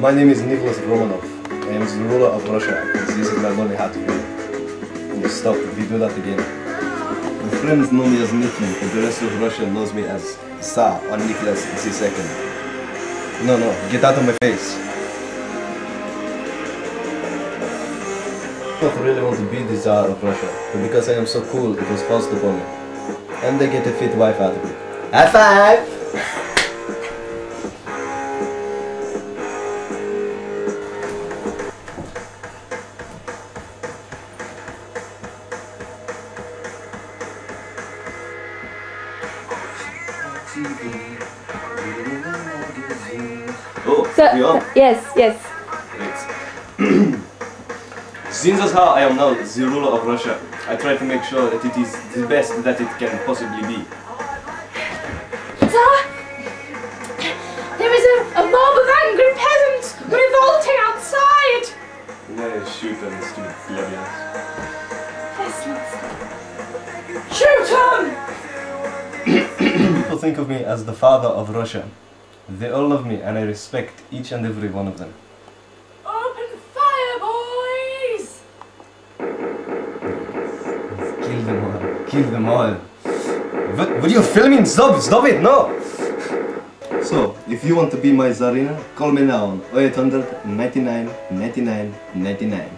My name is Nicholas Romanov. I am the ruler of Russia. This is my lonely heart You stop if you do that again. My friends know me as Nicky, and the rest of Russia knows me as Tsar or Nicholas II. No, no, get out of my face. I don't really want to be the Tsar of Russia, but because I am so cool, it was forced upon me. And they get a fit wife out of it. High five! Oh, So, yes, yes. Since that's how I am now the ruler of Russia, I try to make sure that it is the best that it can possibly be. Sir, there is a, a mob of angry peasants revolting outside. Yeah, shoot them, stupid plebeians. Yes. Shoot 'em! People think of me as the father of Russia. They all love me and I respect each and every one of them. Open fire, boys! Kill them all. Kill them all. What, what are you filming? Stop, it. stop it, no! So, if you want to be my Tsarina, call me now on 0800 99 99 99.